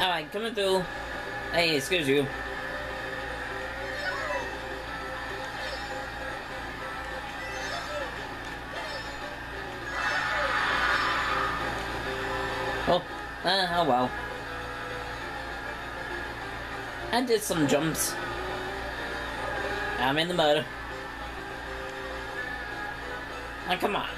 Alright, coming through. Hey, excuse you. Oh, uh, oh well. I did some jumps. I'm in the mud. Now, come on.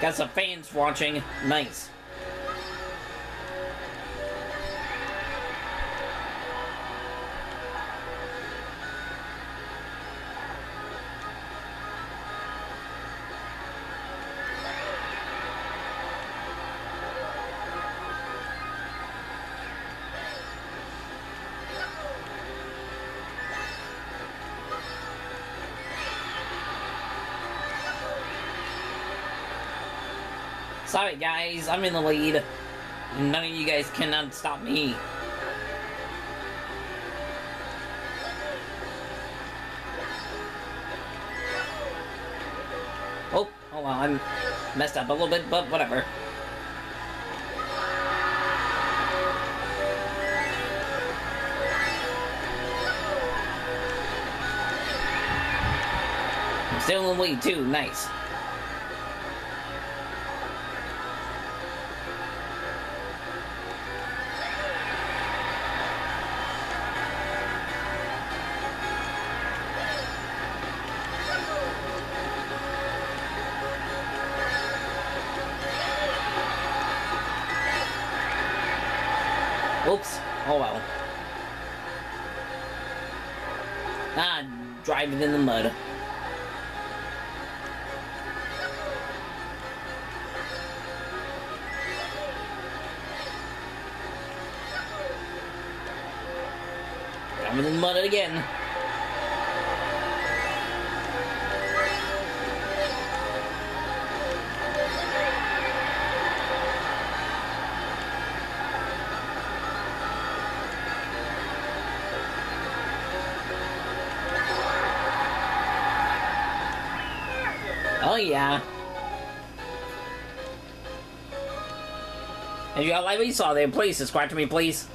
Got some fans watching. Nice. Sorry guys, I'm in the lead. None of you guys cannot stop me. Oh, oh well, I'm messed up a little bit, but whatever. I'm still in the lead too, nice. Oops. Oh well. Ah, driving in the mud. Driving in the mud again. Oh yeah. If you like what you saw there, please subscribe to me, please.